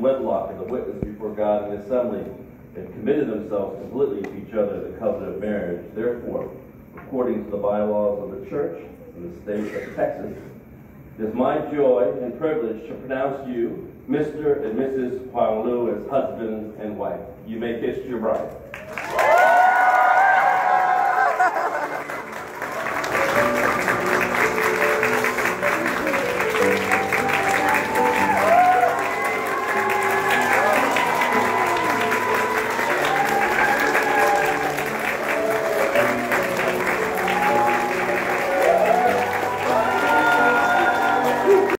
wedlock as the witness before God and the assembly, and committed themselves completely to each other in the covenant of marriage. Therefore, according to the bylaws of the church in the state of Texas, it is my joy and privilege to pronounce you Mr. and Mrs. Hoang Lu as husband and wife. You may kiss your bride.